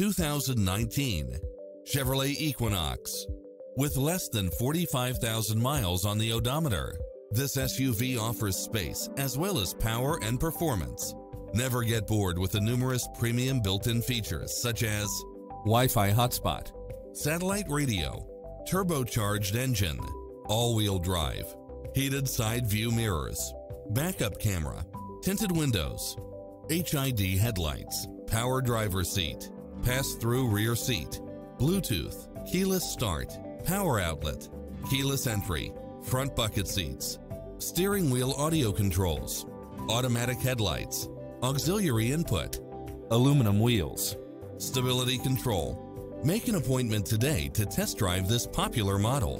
2019 Chevrolet Equinox. With less than 45,000 miles on the odometer, this SUV offers space as well as power and performance. Never get bored with the numerous premium built-in features such as Wi-Fi hotspot, satellite radio, turbocharged engine, all-wheel drive, heated side view mirrors, backup camera, tinted windows, HID headlights, power driver seat, pass-through rear seat, Bluetooth, keyless start, power outlet, keyless entry, front bucket seats, steering wheel audio controls, automatic headlights, auxiliary input, aluminum wheels, stability control. Make an appointment today to test drive this popular model.